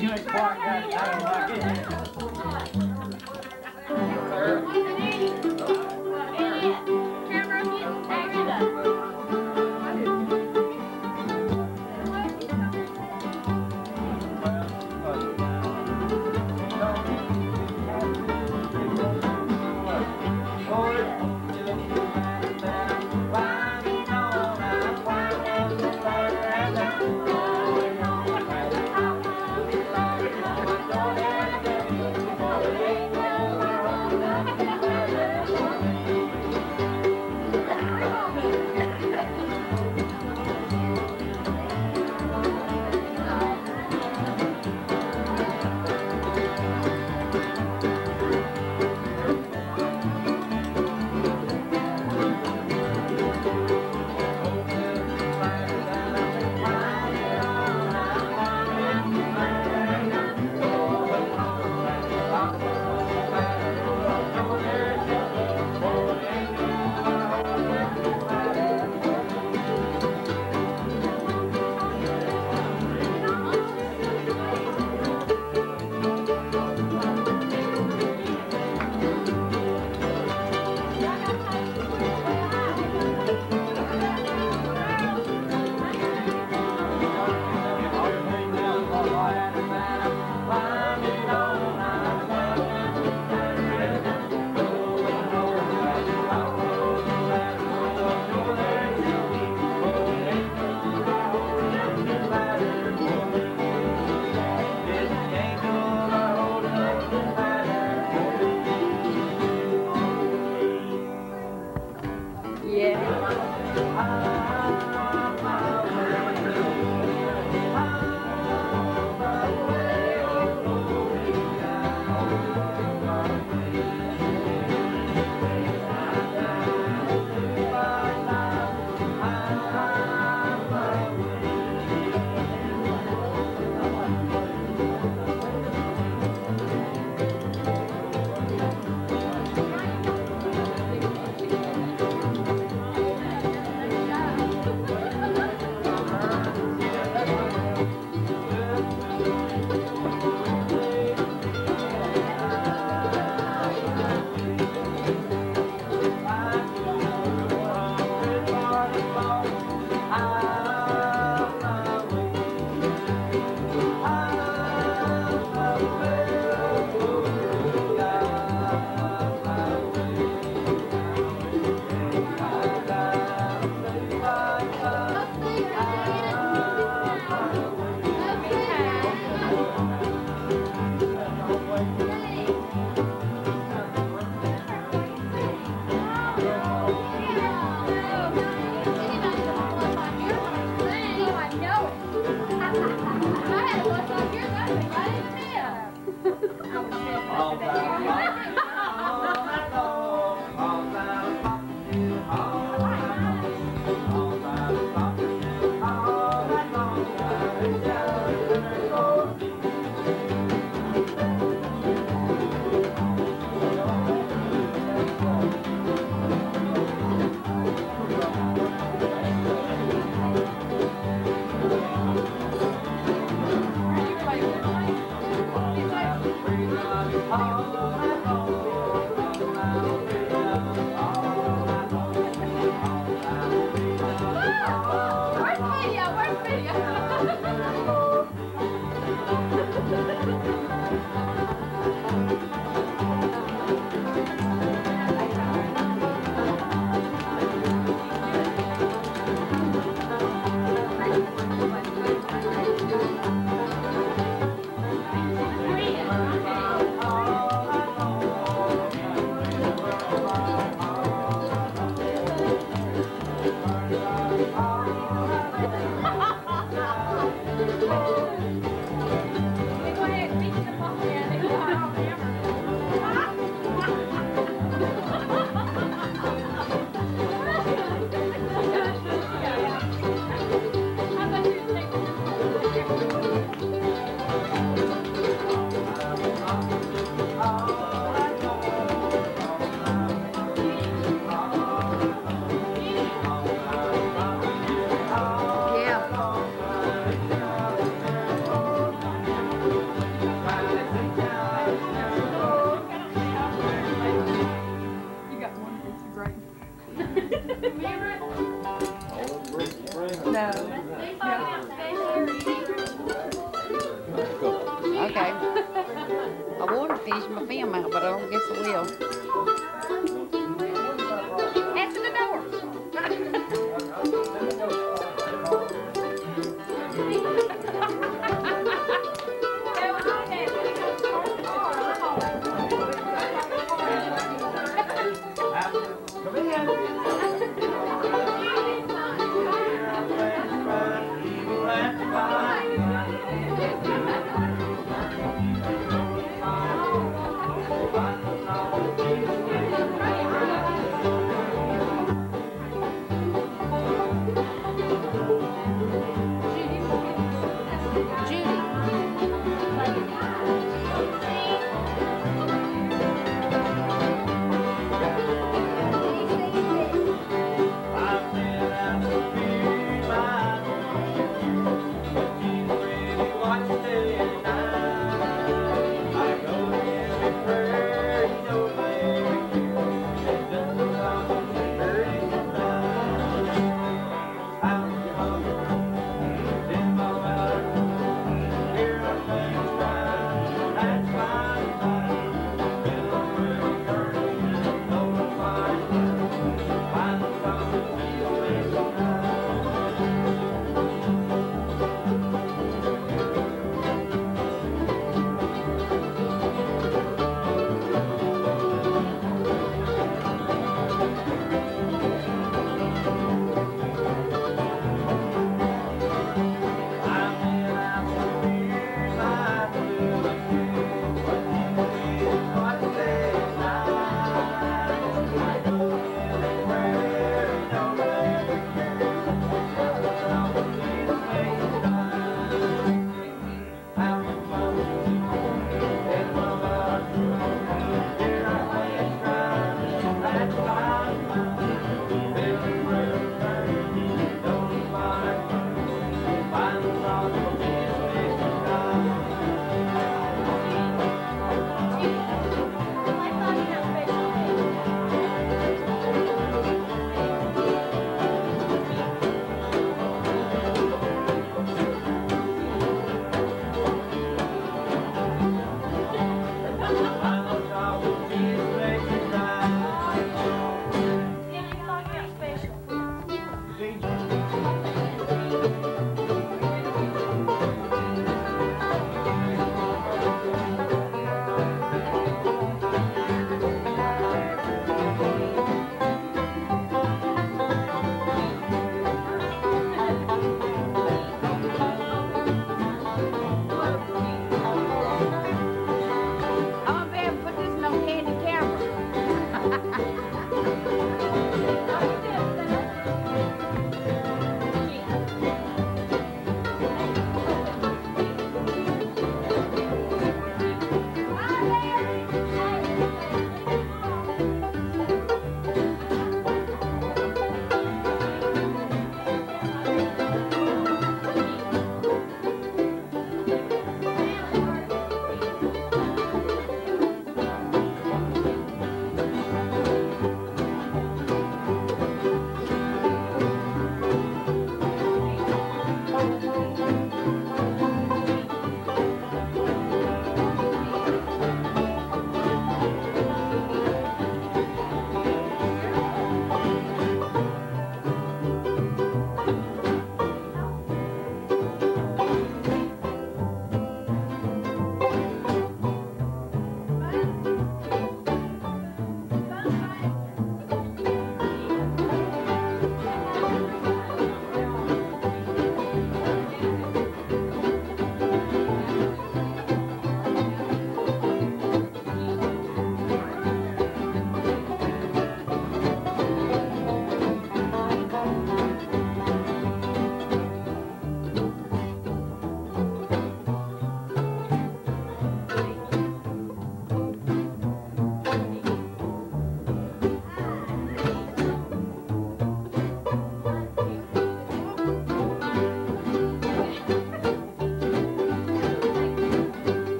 You ain't part that. I don't like it. No. no. Okay. I want to finish my film out, but I don't guess I will. Answer the door. Come in.